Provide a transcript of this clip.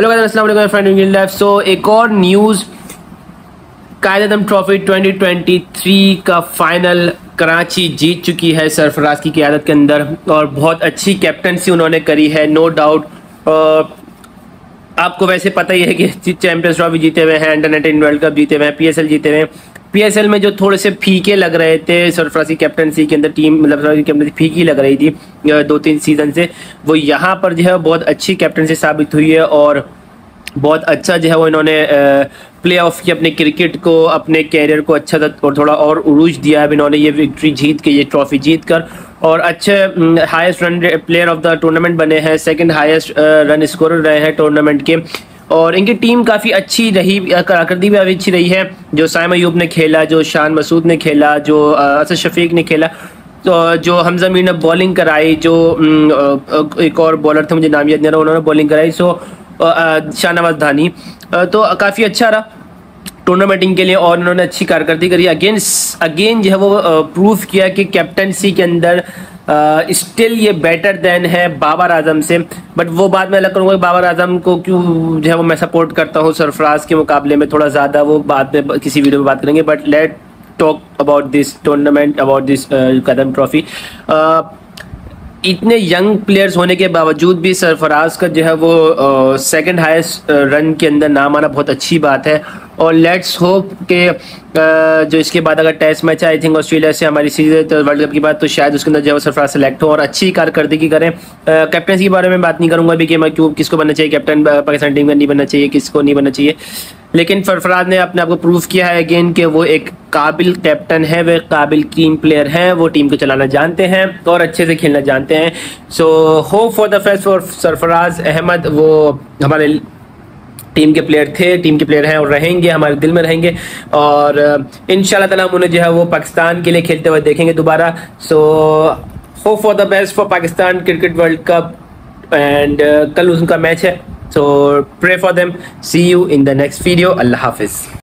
Hello अस्सलाम friend life so एक और न्यूज़ कायद आदम ट्रॉफी 2023 का फाइनल कराची जीत चुकी है सरफराज की क्यादत के अंदर और बहुत अच्छी कैप्टनसी उन्होंने करी है नो डाउट आपको वैसे पता ही है कि चैंपियंस ट्रॉफी जीते हुए हैं अंडर नाइनटीन वर्ल्ड कप जीते हुए हैं पीएसएल जीते हुए हैं। पीएसएल में जो थोड़े से फीके लग रहे थे सरफराजी कैप्टनसी के अंदर टीम मतलब की कैप्टनसी फीकी लग रही थी दो तीन सीज़न से, वो यहाँ पर जो है बहुत अच्छी कैप्टनसी साबित हुई है और बहुत अच्छा जो है वो इन्होंने प्ले ऑफ़ की अपने क्रिकेट को, अपने कैरियर को अच्छा और थोड़ा और उरूज दिया है। इन्होंने ये विक्ट्री जीत के, ये ट्रॉफी जीत कर और अच्छे highest run player of the tournament बने हैं सेकंड हाईएस्ट रन स्कोर रहे हैं टूर्नामेंट के। और इनकी टीम काफ़ी अच्छी रही करारकर्दी भी अच्छी रही है। जो साइम अयूब ने खेला, जो शान मसूद ने खेला, जो असद शफीक ने खेला तो जो हमजा मीर ने बॉलिंग कराई, जो एक और बॉलर थे, मुझे नाम याद नहीं रहा, उन्होंने बॉलिंग कराई, सो शाहनवाज धानी तो काफ़ी अच्छा रहा टूर्नामेंटिंग के लिए और उन्होंने अच्छी कारकर्दी करी। अगेन अगेन जो है वो प्रूफ किया कि कैप्टनसी के अंदर स्टिल ये बेटर देन है बाबर आज़म से। बट वो बाद में अलग करूँगा बाबर आज़म को क्यों जो है वो मैं सपोर्ट करता हूँ सरफराज के मुकाबले में थोड़ा ज़्यादा, वो बाद में किसी वीडियो में बात करेंगे। But let talk about this tournament about this Kadam trophy इतने यंग प्लेयर्स होने के बावजूद भी सरफराज का जो है वो सेकंड हाईएस्ट रन के अंदर नाम आना बहुत अच्छी बात है। और लेट्स होप के जो इसके बाद अगर test match I think Australia से हमारी सीरीज़ तो वर्ल्ड कप की बात तो शायद उसके अंदर जो है सरफराज सेलेक्ट हो और अच्छी कारकर्दगी करें। कैप्टनसी के बारे में बात नहीं करूँगा, अभी कि मैं क्यों, किसको बनना चाहिए कैप्टन पाकिस्तान टीम का नहीं बनना चाहिए, किसको नहीं बनना चाहिए। लेकिन सरफराज ने अपने आप को प्रूव किया है अगेन कि वो एक काबिल कैप्टन है, वे काबिल टीम प्लेयर हैं, वो टीम को चलाना जानते हैं और अच्छे से खेलना जानते हैं। So hope for the best for Sarfaraz Ahmed, वो हमारे टीम के प्लेयर थे टीम के प्लेयर हैं और रहेंगे, हमारे दिल में रहेंगे और इन ताला हम उन्हें जो है वो पाकिस्तान के लिए खेलते हुए देखेंगे दोबारा। So hope for the best for Pakistan cricket world cup and कल उनका मैच है। So pray for them. See you in the next video. Allah Hafiz.